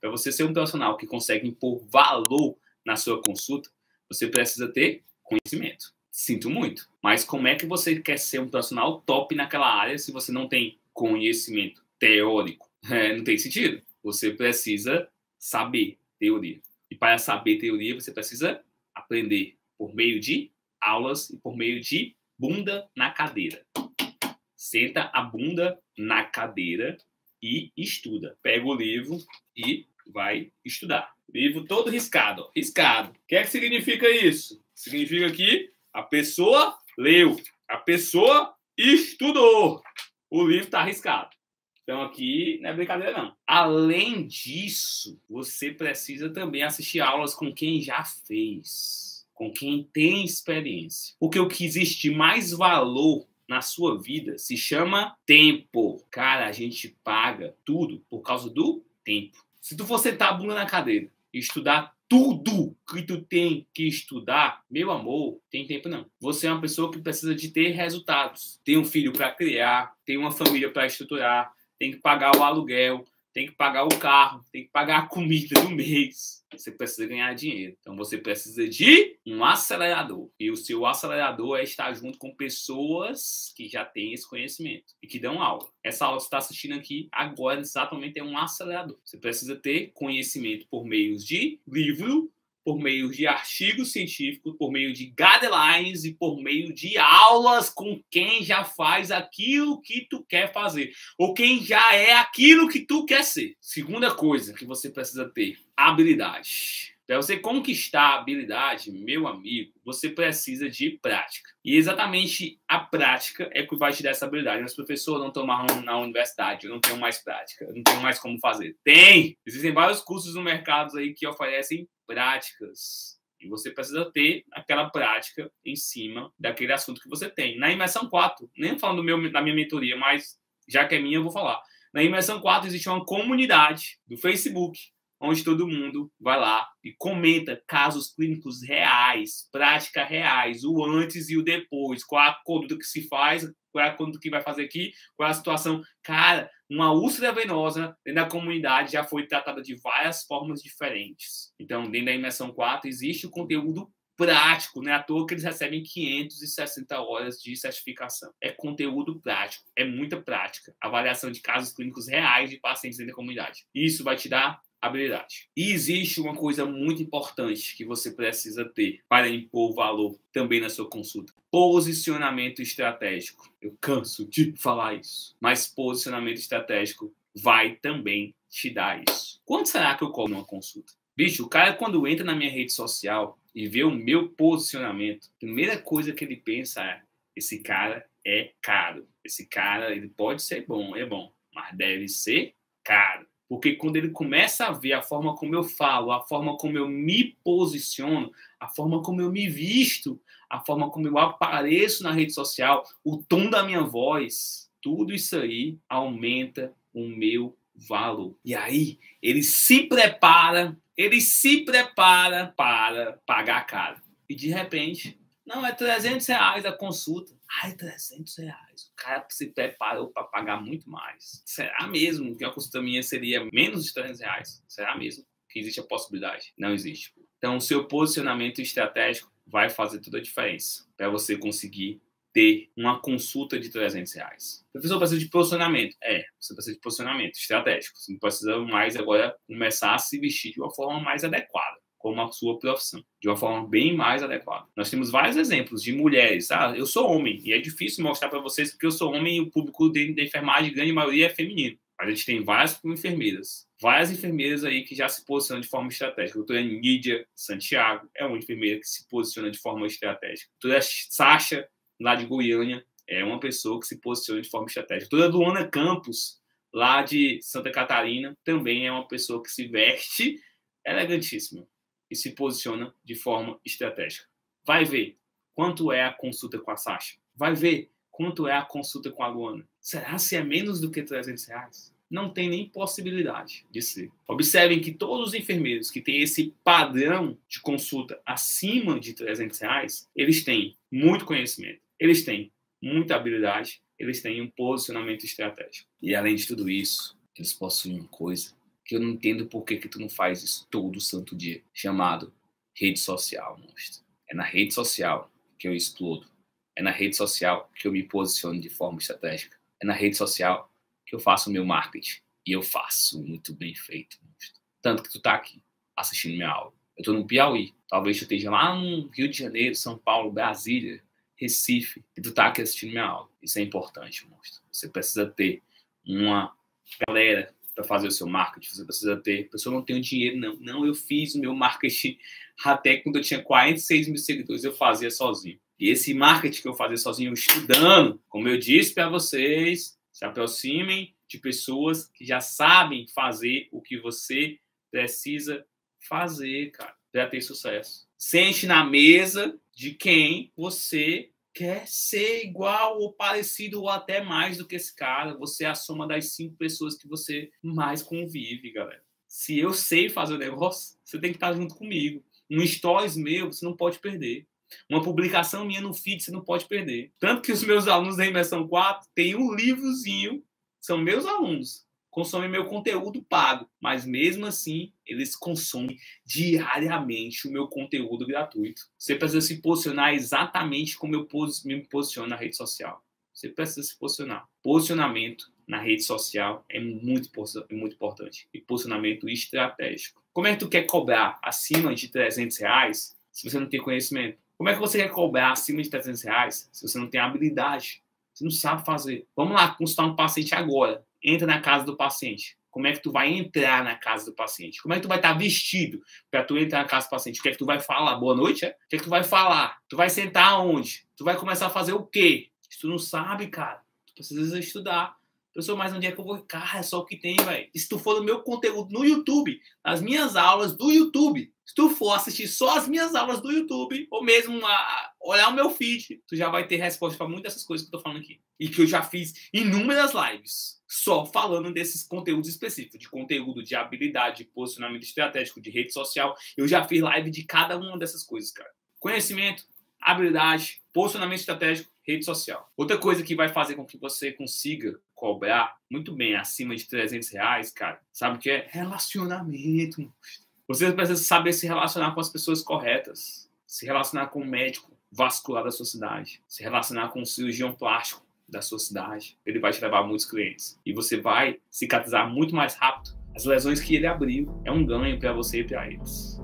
Para você ser um profissional que consegue impor valor na sua consulta, você precisa ter conhecimento. Sinto muito. Mas como é que você quer ser um profissional top naquela área se você não tem conhecimento teórico? É, não tem sentido. Você precisa saber teoria. E para saber teoria, você precisa aprender por meio de aulas e por meio de bunda na cadeira. Senta a bunda na cadeira e estuda. Pega o livro e vai estudar. Livro todo riscado, riscado. O que é que significa isso? Significa que a pessoa leu, a pessoa estudou. O livro está arriscado. Então aqui não é brincadeira não. Além disso, você precisa também assistir aulas com quem já fez, com quem tem experiência. O que existe mais valor na sua vida se chama tempo. Cara, a gente paga tudo por causa do tempo. Se tu for sentar a bunda na cadeira e estudar tudo que tu tem que estudar, meu amor, tem tempo não. Você é uma pessoa que precisa de ter resultados. Tem um filho para criar, tem uma família para estruturar, tem que pagar o aluguel, tem que pagar o carro, tem que pagar a comida do mês. Você precisa ganhar dinheiro. Então você precisa de um acelerador. E o seu acelerador é estar junto com pessoas que já têm esse conhecimento e que dão aula. Essa aula que você está assistindo aqui agora exatamente é um acelerador. Você precisa ter conhecimento por meios de livro, por meio de artigos científicos, por meio de guidelines e por meio de aulas com quem já faz aquilo que tu quer fazer, ou quem já é aquilo que tu quer ser. Segunda coisa que você precisa ter, habilidade. Para você conquistar a habilidade, meu amigo, você precisa de prática. E exatamente a prática é que vai te dar essa habilidade. Mas, professor, não mais na universidade, eu não tenho mais prática, eu não tenho mais como fazer. Tem! Existem vários cursos no mercado aí que oferecem práticas. E você precisa ter aquela prática em cima daquele assunto que você tem. Na imersão 4, nem falando do meu, da minha mentoria, mas já que é minha, eu vou falar. Na imersão 4 existe uma comunidade do Facebook onde todo mundo vai lá e comenta casos clínicos reais, práticas reais, o antes e o depois, qual a conduta que se faz, qual é a conduta que vai fazer aqui, qual é a situação. Cara, uma úlcera venosa dentro da comunidade já foi tratada de várias formas diferentes. Então, dentro da imersão 4, existe o conteúdo prático, não é à toa que eles recebem 560 horas de certificação. É conteúdo prático, é muita prática. Avaliação de casos clínicos reais de pacientes dentro da comunidade. Isso vai te dar habilidade. E existe uma coisa muito importante que você precisa ter para impor valor também na sua consulta: posicionamento estratégico. Eu canso de falar isso, mas posicionamento estratégico vai também te dar isso. Quanto será que eu cobro numa consulta? Bicho, o cara quando entra na minha rede social e vê o meu posicionamento, a primeira coisa que ele pensa é: esse cara é caro. Esse cara, ele pode ser bom, é bom, mas deve ser caro. Porque quando ele começa a ver a forma como eu falo, a forma como eu me posiciono, a forma como eu me visto, a forma como eu apareço na rede social, o tom da minha voz, tudo isso aí aumenta o meu valor. E aí ele se prepara, ele se prepara para pagar caro. E de repente, não, é 300 reais a consulta. Ai, 300 reais. O cara se preparou para pagar muito mais. Será mesmo que a consulta minha seria menos de 300 reais? Será mesmo que existe a possibilidade? Não existe. Então, o seu posicionamento estratégico vai fazer toda a diferença para você conseguir ter uma consulta de 300 reais. Professor precisa de posicionamento. É, você precisa de posicionamento estratégico. Você precisa mais agora começar a se vestir de uma forma mais adequada como a sua profissão, de uma forma bem mais adequada. Nós temos vários exemplos de mulheres. Ah, eu sou homem, e é difícil mostrar para vocês porque eu sou homem e o público de, de enfermagem, grande maioria, é feminino. A gente tem várias enfermeiras, várias enfermeiras aí que já se posicionam de forma estratégica. A doutora Nídia Santiago é uma enfermeira que se posiciona de forma estratégica. A doutora Sasha, lá de Goiânia, é uma pessoa que se posiciona de forma estratégica. A doutora Luana Campos, lá de Santa Catarina, também é uma pessoa que se veste elegantíssima e se posiciona de forma estratégica. Vai ver quanto é a consulta com a Sasha. Vai ver quanto é a consulta com a Luana. Será se é menos do que 300 reais? Não tem nem possibilidade de ser. Observem que todos os enfermeiros que têm esse padrão de consulta acima de 300 reais, eles têm muito conhecimento, eles têm muita habilidade, eles têm um posicionamento estratégico. E além de tudo isso, eles possuem uma coisa que eu não entendo por que, que tu não faz isso todo santo dia, chamado rede social, monstro. É na rede social que eu explodo. É na rede social que eu me posiciono de forma estratégica. É na rede social que eu faço o meu marketing. E eu faço muito bem feito, monstro. Tanto que tu tá aqui assistindo minha aula. Eu tô no Piauí. Talvez tu esteja lá no Rio de Janeiro, São Paulo, Brasília, Recife. E tu tá aqui assistindo minha aula. Isso é importante, monstro. Você precisa ter uma galera para fazer o seu marketing, você precisa ter. A pessoa não tem o dinheiro, não. Não, eu fiz o meu marketing até quando eu tinha 46 mil seguidores, eu fazia sozinho. E esse marketing que eu fazia sozinho, estudando, como eu disse para vocês, se aproximem de pessoas que já sabem fazer o que você precisa fazer, cara, para ter sucesso. Sente na mesa de quem você quer ser igual ou parecido ou até mais do que esse cara. Você é a soma das cinco pessoas que você mais convive, galera. Se eu sei fazer o negócio, você tem que estar junto comigo. Um stories meu, você não pode perder. Uma publicação minha no feed, você não pode perder. Tanto que os meus alunos da Imersão 4 têm um livrozinho, são meus alunos consomem meu conteúdo pago, mas mesmo assim eles consomem diariamente o meu conteúdo gratuito. Você precisa se posicionar exatamente como eu me posiciono na rede social. Você precisa se posicionar. Posicionamento na rede social é muito, é muito importante. E posicionamento estratégico. Como é que tu quer cobrar acima de 300 reais se você não tem conhecimento? Como é que você quer cobrar acima de 300 reais se você não tem habilidade? Você não sabe fazer. Vamos lá, consultar um paciente agora entra na casa do paciente. Como é que tu vai entrar na casa do paciente? Como é que tu vai estar vestido para tu entrar na casa do paciente? O que é que tu vai falar? Boa noite, é? O que é que tu vai falar? Tu vai sentar onde? Tu vai começar a fazer o quê? Tu não sabe, cara, tu precisa estudar. Pessoal, mas onde é que eu vou? Cara, é só o que tem, velho. Se tu for no meu conteúdo no YouTube, nas minhas aulas do YouTube, se tu for assistir só as minhas aulas do YouTube, ou mesmo olhar o meu feed, tu já vai ter resposta para muitas dessas coisas que eu tô falando aqui. E que eu já fiz inúmeras lives só falando desses conteúdos específicos, de conteúdo de habilidade, de posicionamento estratégico, de rede social. Eu já fiz live de cada uma dessas coisas, cara. Conhecimento, habilidade, posicionamento estratégico, rede social. Outra coisa que vai fazer com que você consiga cobrar muito bem acima de 300 reais, cara, sabe o que é? Relacionamento. Você precisa saber se relacionar com as pessoas corretas, se relacionar com o médico vascular da sua cidade, se relacionar com o cirurgião plástico, da sua cidade, ele vai te levar muitos clientes. E você vai cicatrizar muito mais rápido as lesões que ele abriu. É um ganho para você e para eles.